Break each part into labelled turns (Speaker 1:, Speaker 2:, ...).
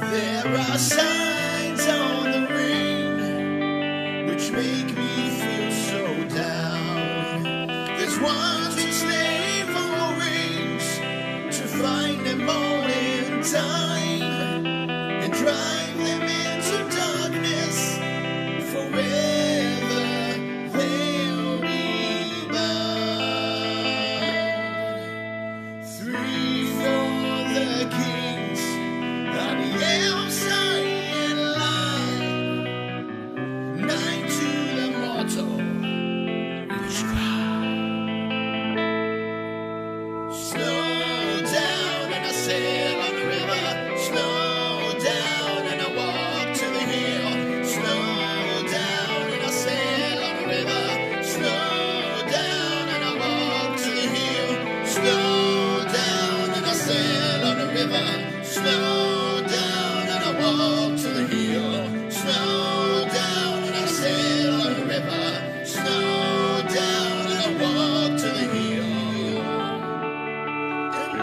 Speaker 1: There are signs on the ring which make Slow.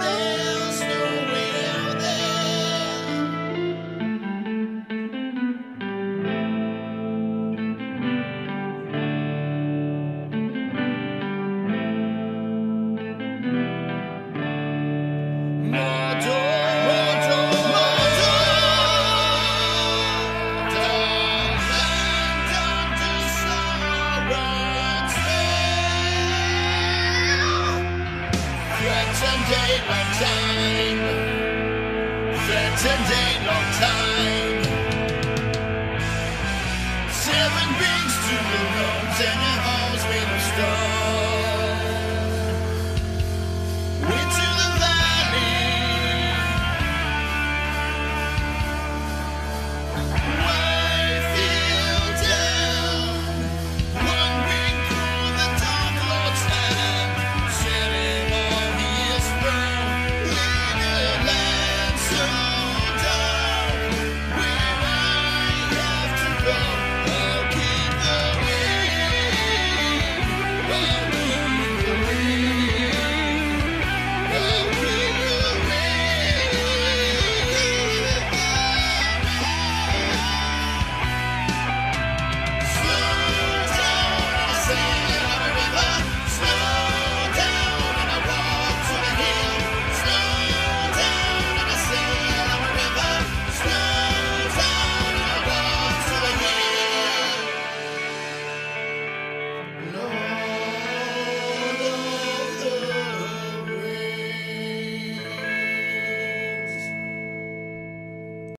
Speaker 1: there. a day, long time. Seven beings to the rooms and the halls made of stone.